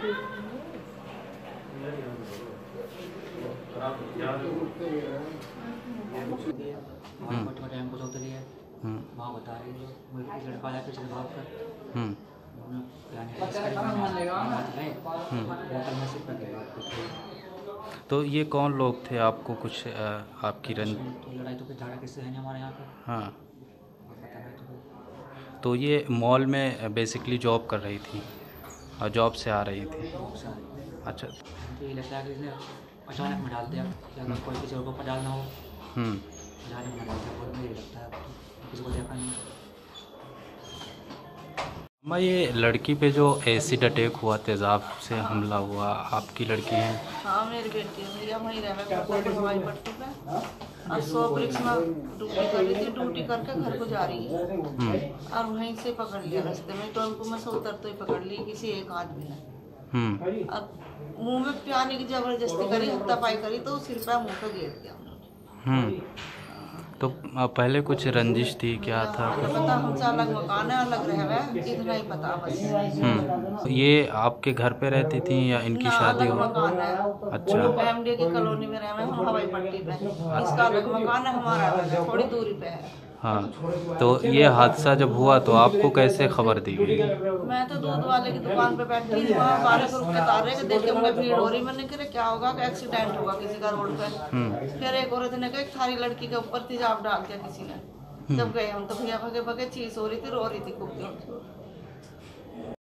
हमको हम्म, बता रही है लड़का आया पीछे भाग कर हम्म, उन्होंने यानी केस करी मैंने हाथ गए बोतल में सिर पर तो ये कौन लोग थे? आपको कुछ अ, आपकी रंज तो लड़ाई तो फिर झाड़ा किससे है हमारे यहाँ पे? हाँ। तो तो ये मॉल में बेसिकली जॉब कर रही थी। और जॉब से आ रही थी। अच्छा। तो ये लगता है कि इसने अचानक में डाल दिया। अगर कोई किसी और को डालना हो हम्म, अचानक में डाल दिया। बहुत मुझे लगता है। किसी को देखा नहीं। अम्मा ये लड़की पे जो एसिड अटैक हुआ तेज़ाब से हमला हुआ आपकी लड़की है? हाँ मेरी बेटी है। मेरी वहीं रह मैं हवाई पट्टी पे और सौ ब्रिक्स में ड्यूटी कर रही थी ड्यूटी करके घर को जा रही है। हम्म, और वहीं से पकड़ लिया रास्ते में टेंपो में से उतर तो ही पकड़ ली किसी एक आदमी ने। अब मुँह में प्याने की ज़बरदस्ती करी हत्तापाई करी तो सिर पर मुँह पे घेर दिया उन्होंने हम्म। तो पहले कुछ रंजिश थी क्या था? कुछ पता हमसे अलग मकान है अलग रह गए इतना ही पता बस। हम्म, ये आपके घर पे रहती थी या इनकी शादी अलग हो मकान है। अच्छा। फैमिली की कॉलोनी में रह हम हवाई पट्टी पे। इसका अलग मकान है हमारा थोड़ी दूरी पे है। हाँ तो ये हादसा जब हुआ तो आपको कैसे खबर दी गई? मैं तो दूध वाले की दुकान पे बैठी थी वहाँ बारह सौ रुपये तारे के देख मुझे भीड़ हो रही। मैंने कहा क्या होगा? कि एक्सीडेंट होगा किसी का रोड पे? फिर एक औरत ने कहा एक थारी लड़की के ऊपर तेजाब डाल दिया किसी ने। जब गए हम तो भैया भगे भगे चीज़ हो रही थी रो रही थी खूब।